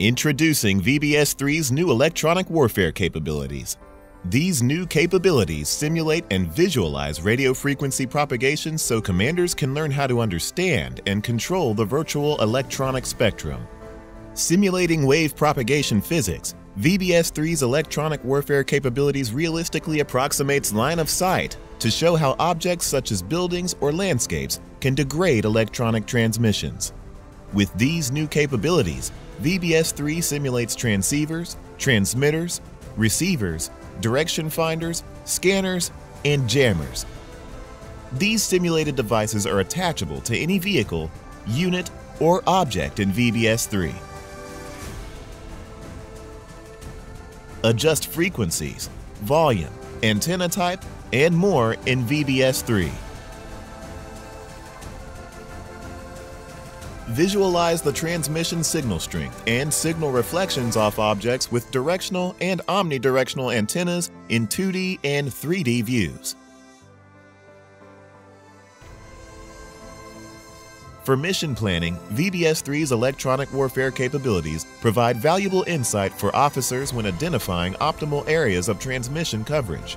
Introducing VBS-3's new electronic warfare capabilities. These new capabilities simulate and visualize radio frequency propagation so commanders can learn how to understand and control the virtual electronic spectrum. Simulating wave propagation physics, VBS-3's electronic warfare capabilities realistically approximates line of sight to show how objects such as buildings or landscapes can degrade electronic transmissions. With these new capabilities, VBS-3 simulates transceivers, transmitters, receivers, direction finders, scanners, and jammers. These simulated devices are attachable to any vehicle, unit, or object in VBS-3. Adjust frequencies, volume, antenna type, and more in VBS-3. Visualize the transmission signal strength and signal reflections off objects with directional and omnidirectional antennas in 2D and 3D views. For mission planning, VBS-3's electronic warfare capabilities provide valuable insight for officers when identifying optimal areas of transmission coverage.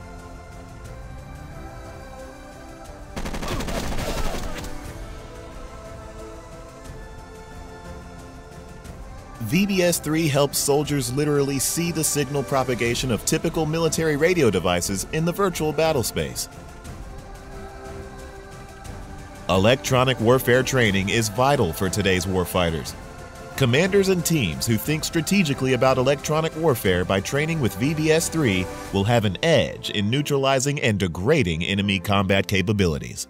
VBS-3 helps soldiers literally see the signal propagation of typical military radio devices in the virtual battle space. Electronic warfare training is vital for today's warfighters. Commanders and teams who think strategically about electronic warfare by training with VBS-3 will have an edge in neutralizing and degrading enemy combat capabilities.